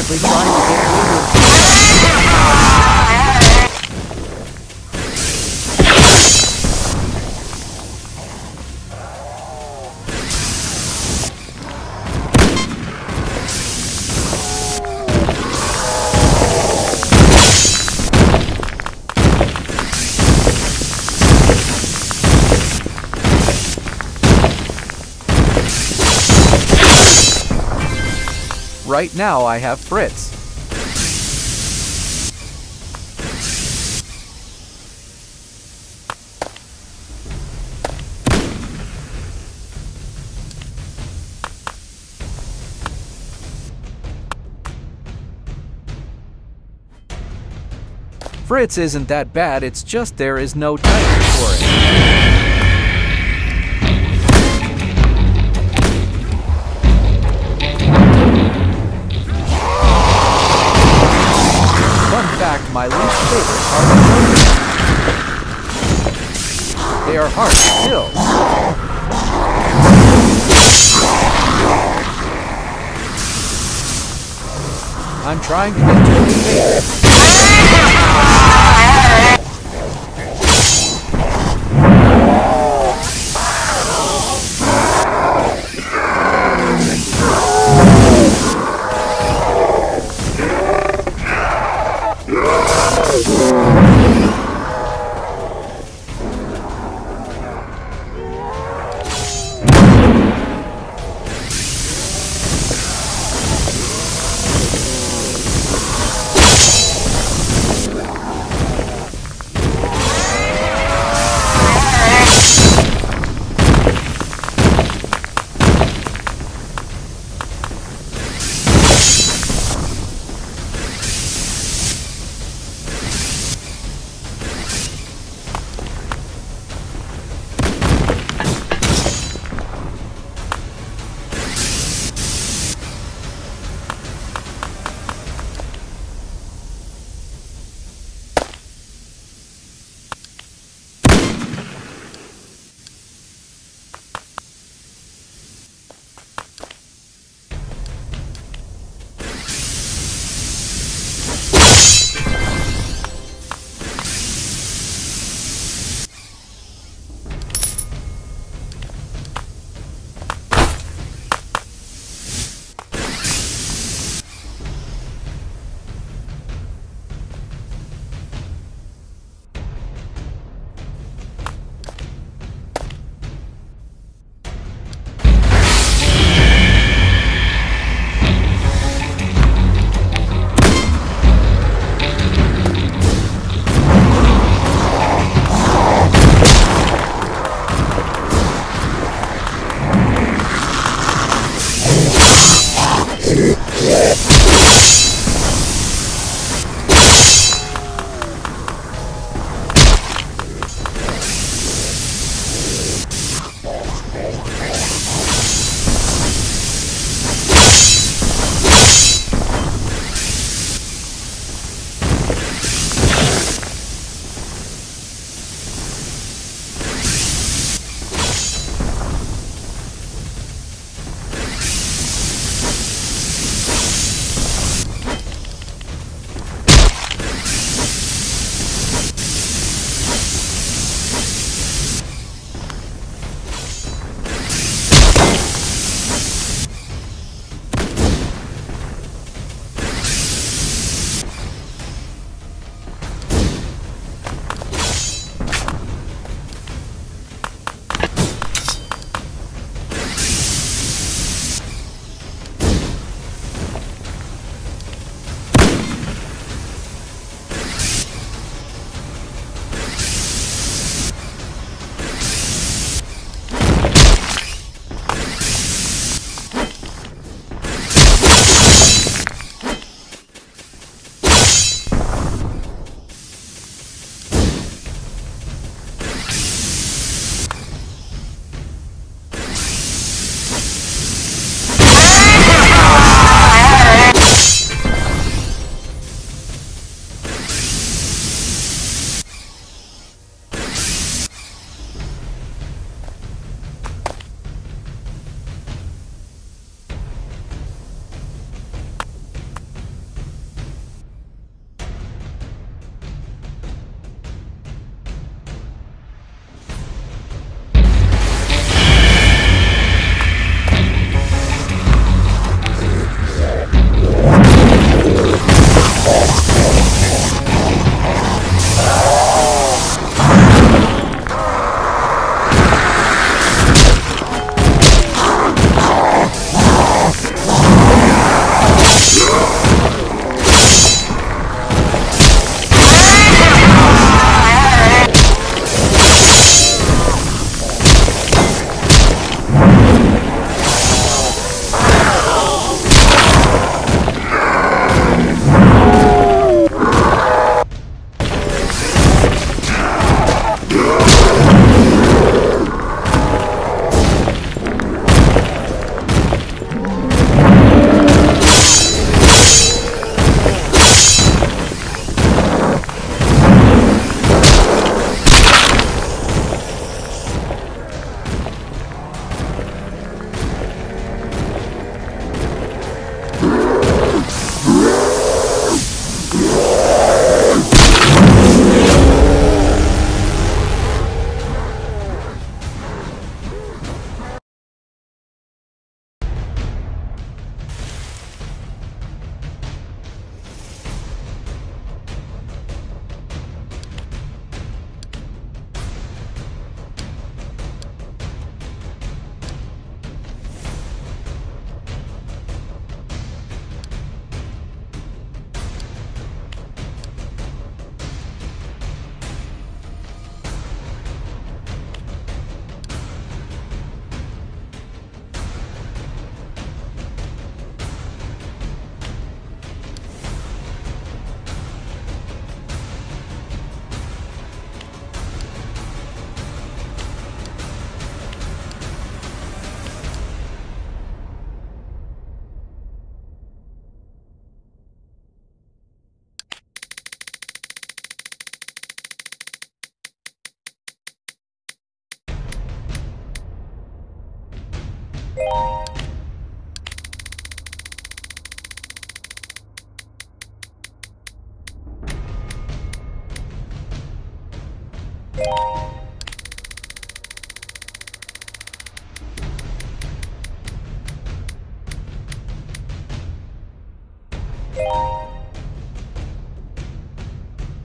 desperately trying to get through. Right now I have Fritz. Fritz isn't that bad, it's just there is no timer for it. They are hard to kill. I'm trying to get to the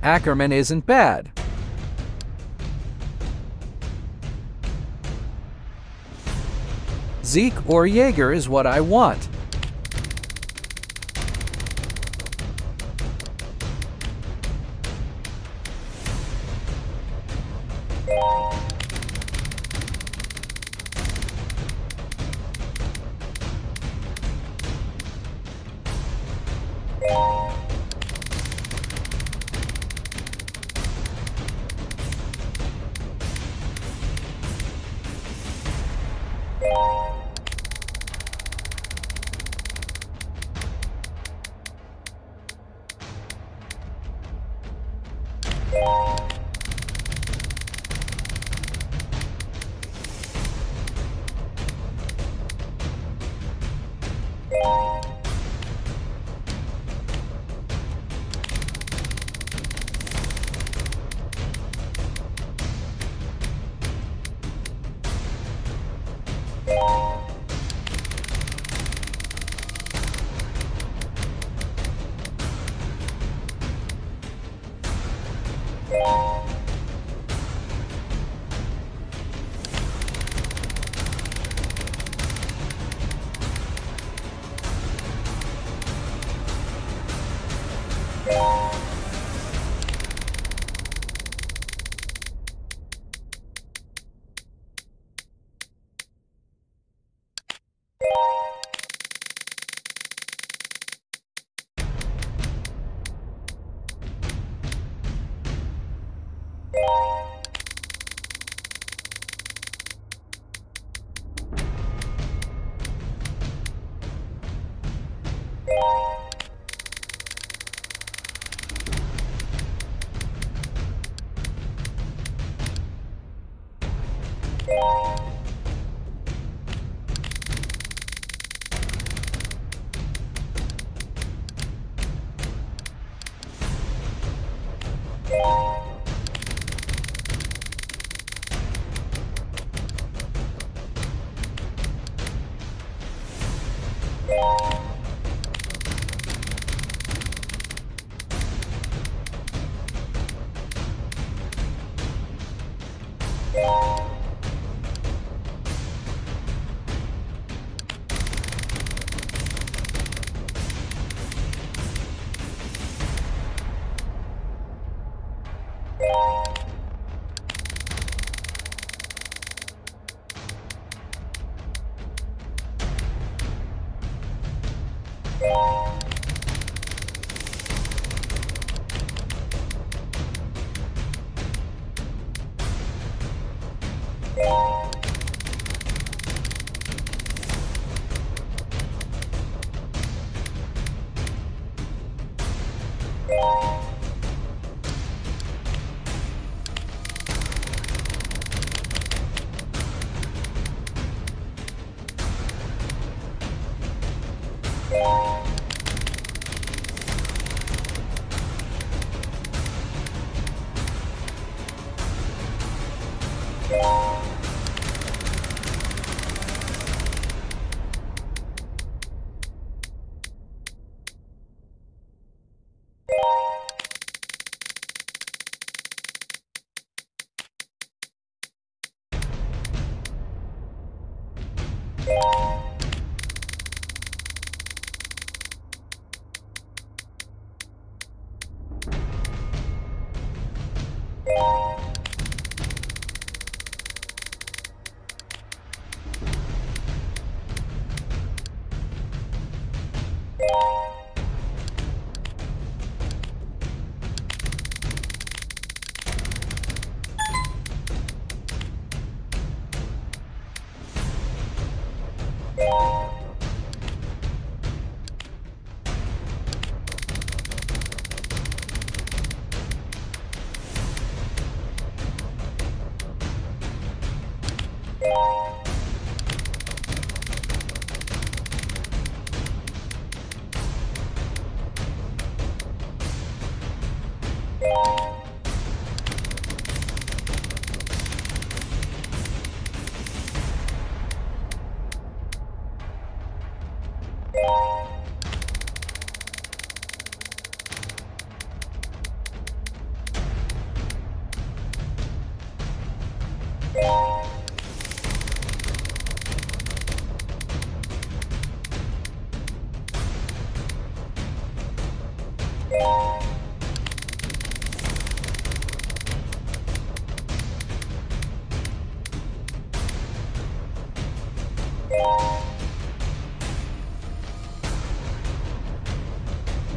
Ackerman isn't bad. Zeke or Yeager is what I want.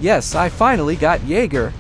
Yes, I finally got Yeager.